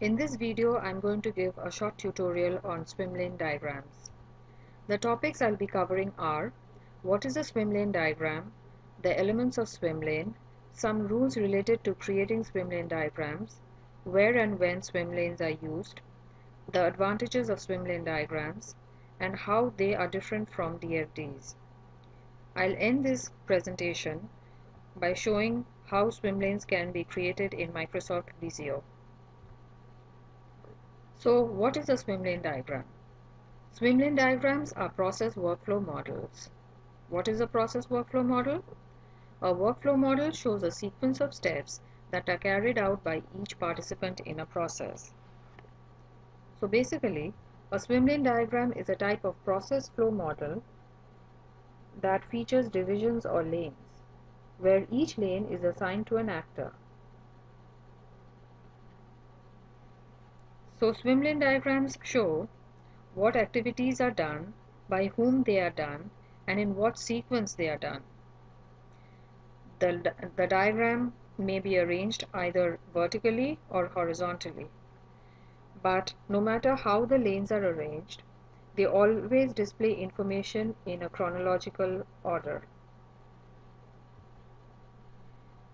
In this video, I'm going to give a short tutorial on swim lane diagrams. The topics I'll be covering are what is a swim lane diagram, the elements of swim lane, some rules related to creating swim lane diagrams, where and when swim lanes are used, the advantages of swim lane diagrams, and how they are different from DFDs. I'll end this presentation by showing how swim lanes can be created in Microsoft Visio. So what is a swim lane diagram? Swim lane diagrams are process workflow models. What is a process workflow model? A workflow model shows a sequence of steps that are carried out by each participant in a process. So basically, a swim lane diagram is a type of process flow model that features divisions or lanes, where each lane is assigned to an actor. So swim lane diagrams show what activities are done, by whom they are done, and in what sequence they are done. The, the diagram may be arranged either vertically or horizontally. But no matter how the lanes are arranged, they always display information in a chronological order.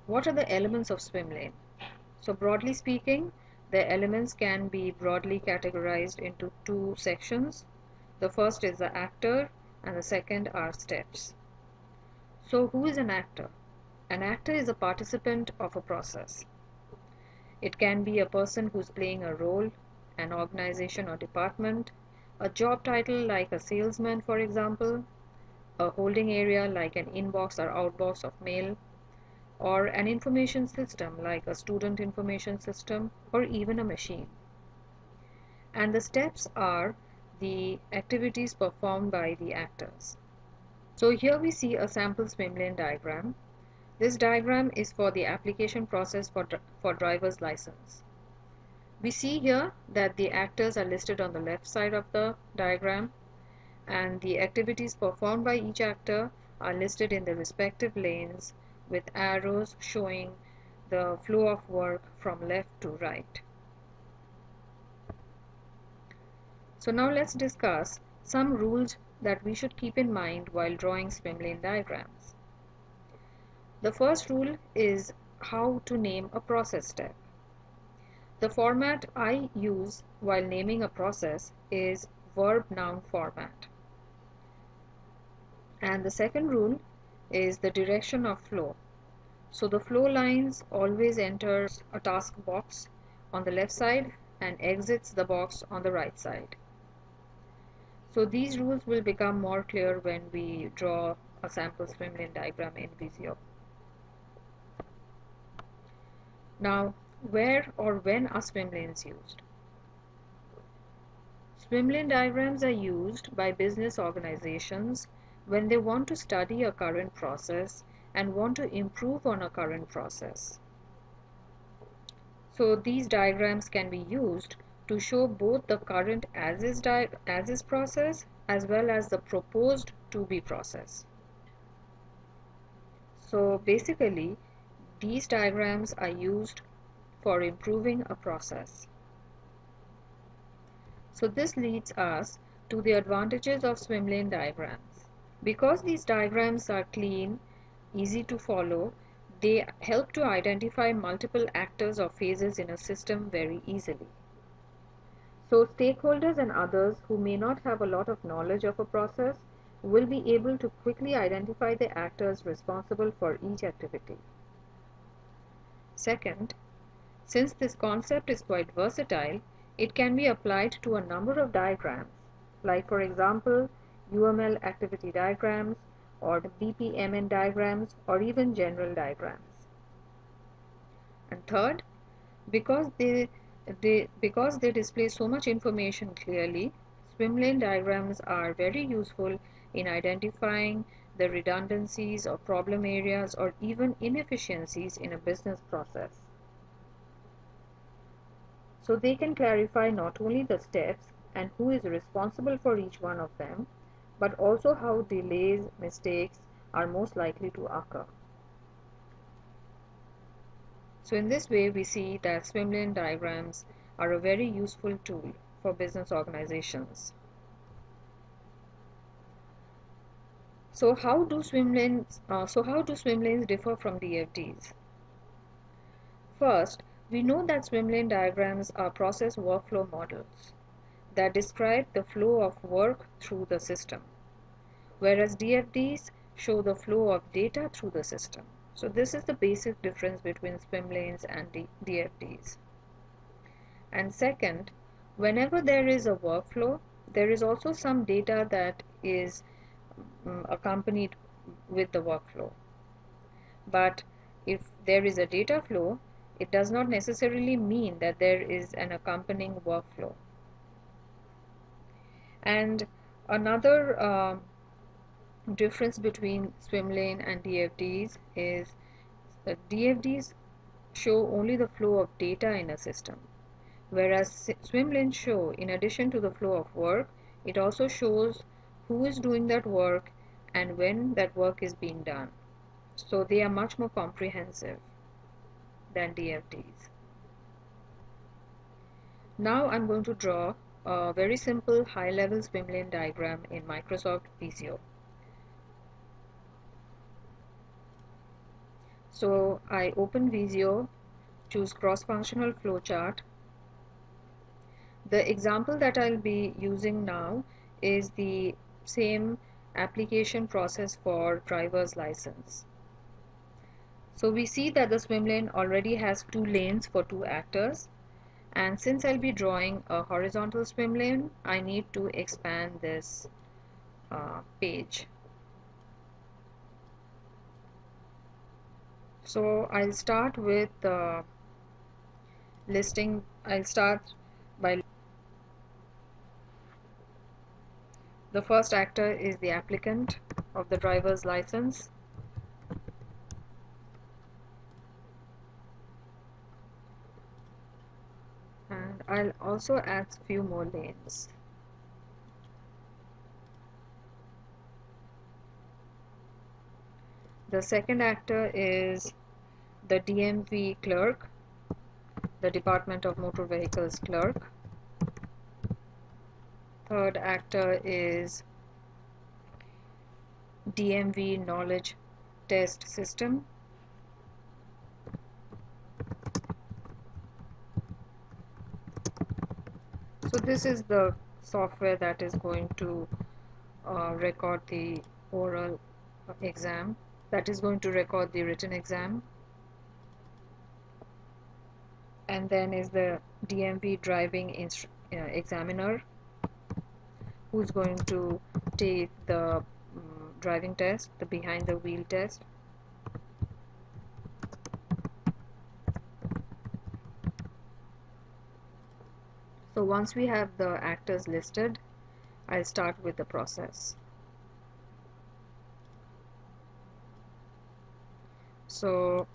What are the elements of swim lane? So broadly speaking, the elements can be broadly categorized into two sections. The first is the actor and the second are steps. So who is an actor? An actor is a participant of a process. It can be a person who's playing a role, an organization or department, a job title like a salesman for example, a holding area like an inbox or outbox of mail, or an information system like a student information system or even a machine. And the steps are the activities performed by the actors. So here we see a sample swim lane diagram. This diagram is for the application process for, for driver's license. We see here that the actors are listed on the left side of the diagram and the activities performed by each actor are listed in the respective lanes with arrows showing the flow of work from left to right. So now let's discuss some rules that we should keep in mind while drawing swim lane diagrams. The first rule is how to name a process step. The format I use while naming a process is verb-noun format. And the second rule is the direction of flow. So the flow lines always enters a task box on the left side and exits the box on the right side. So these rules will become more clear when we draw a sample swim lane diagram in Visio. Now, where or when are swim lanes used? Swim lane diagrams are used by business organizations when they want to study a current process and want to improve on a current process. So these diagrams can be used to show both the current as is, as is process as well as the proposed to be process. So basically these diagrams are used for improving a process. So this leads us to the advantages of swim lane diagrams. Because these diagrams are clean, easy to follow, they help to identify multiple actors or phases in a system very easily. So stakeholders and others who may not have a lot of knowledge of a process will be able to quickly identify the actors responsible for each activity. Second, since this concept is quite versatile, it can be applied to a number of diagrams, like for example, UML activity diagrams or BPMN diagrams or even general diagrams. And third, because they, they, because they display so much information clearly, swim lane diagrams are very useful in identifying the redundancies or problem areas or even inefficiencies in a business process. So they can clarify not only the steps and who is responsible for each one of them, but also how delays, mistakes are most likely to occur. So in this way we see that swim lane diagrams are a very useful tool for business organizations. So how do swim lanes uh, so how do swim lanes differ from DFDs? First, we know that swim lane diagrams are process workflow models that describe the flow of work through the system, whereas DFDs show the flow of data through the system. So this is the basic difference between swim lanes and DFDs. And second, whenever there is a workflow, there is also some data that is um, accompanied with the workflow. But if there is a data flow, it does not necessarily mean that there is an accompanying workflow. And another uh, difference between swim lane and DFDs is that DFDs show only the flow of data in a system, whereas swim lanes show, in addition to the flow of work, it also shows who is doing that work and when that work is being done. So they are much more comprehensive than DFDs. Now I'm going to draw a very simple high-level swim lane diagram in Microsoft Visio. So I open Visio, choose cross-functional flowchart. The example that I'll be using now is the same application process for driver's license. So we see that the swim lane already has two lanes for two actors and since I'll be drawing a horizontal swim lane I need to expand this uh, page. So I'll start with uh, listing I'll start by The first actor is the applicant of the driver's license. And I'll also add a few more lanes. The second actor is the DMV clerk, the Department of Motor Vehicles clerk third actor is DMV knowledge test system so this is the software that is going to uh, record the oral exam that is going to record the written exam and then is the DMV driving uh, examiner who's going to take the um, driving test, the behind the wheel test. So once we have the actors listed, I'll start with the process. So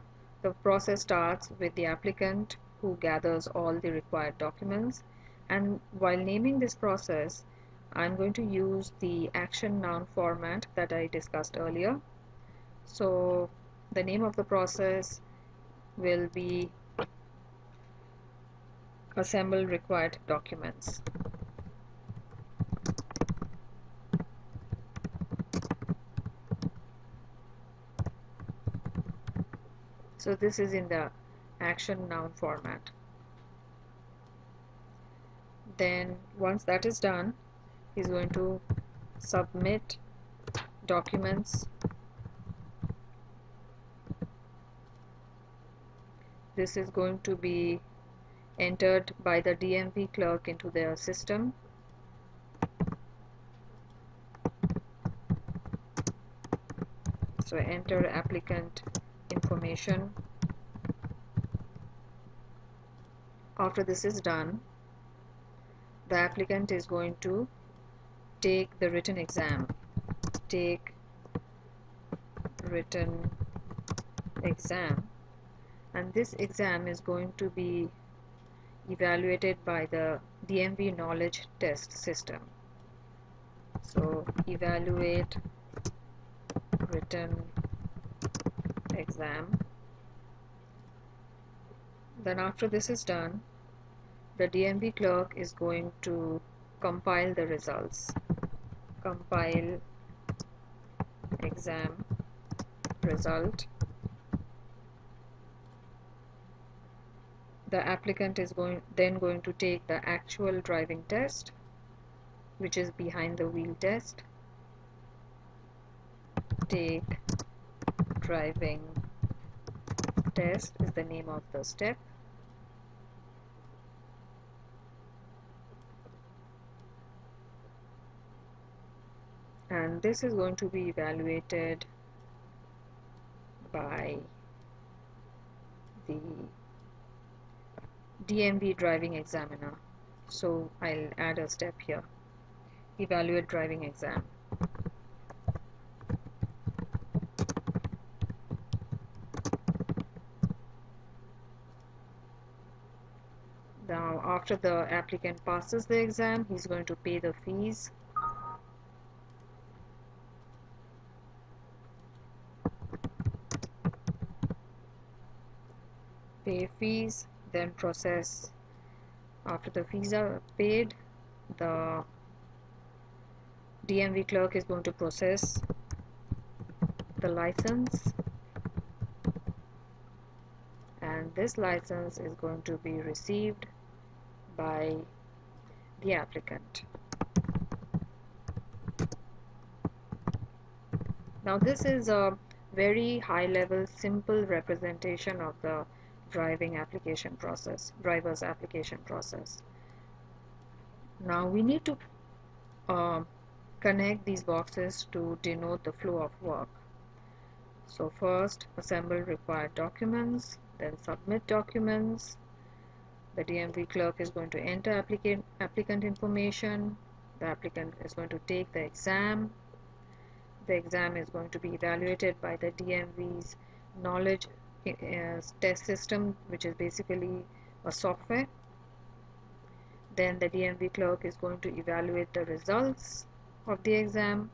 the process starts with the applicant who gathers all the required documents and while naming this process I'm going to use the action noun format that I discussed earlier. So the name of the process will be assemble required documents. So this is in the action noun format. Then once that is done, he's going to submit documents this is going to be entered by the DMV clerk into their system. So enter applicant information. After this is done the applicant is going to take the written exam. Take written exam. And this exam is going to be evaluated by the DMV knowledge test system. So evaluate written exam. Then after this is done the DMV clerk is going to compile the results. Compile exam result the applicant is going then going to take the actual driving test which is behind the wheel test. Take driving test is the name of the step. And this is going to be evaluated by the DMV driving examiner. So I'll add a step here. Evaluate driving exam. Now after the applicant passes the exam he's going to pay the fees. Pay fees then process after the fees are paid the DMV clerk is going to process the license and this license is going to be received by the applicant. Now this is a very high level simple representation of the driving application process, driver's application process. Now we need to uh, connect these boxes to denote the flow of work. So first assemble required documents, then submit documents. The DMV clerk is going to enter applicant, applicant information. The applicant is going to take the exam. The exam is going to be evaluated by the DMV's knowledge Uh, test system which is basically a software. Then the DMV clerk is going to evaluate the results of the exam.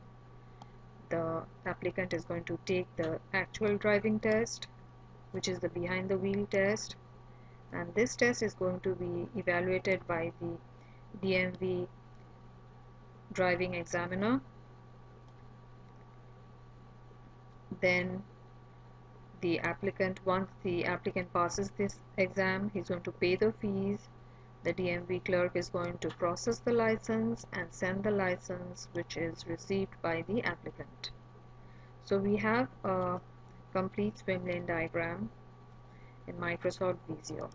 The applicant is going to take the actual driving test which is the behind the wheel test. And this test is going to be evaluated by the DMV driving examiner. Then the applicant once the applicant passes this exam he's going to pay the fees. The DMV clerk is going to process the license and send the license which is received by the applicant. So we have a complete swim lane diagram in Microsoft Visio.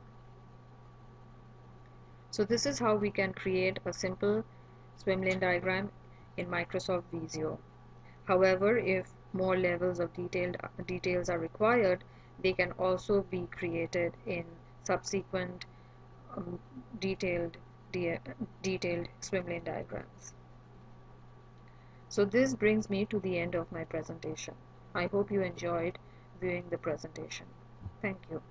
So this is how we can create a simple swim lane diagram in Microsoft Visio. However if more levels of detailed details are required they can also be created in subsequent um, detailed de detailed swim lane diagrams. So this brings me to the end of my presentation. I hope you enjoyed viewing the presentation. Thank you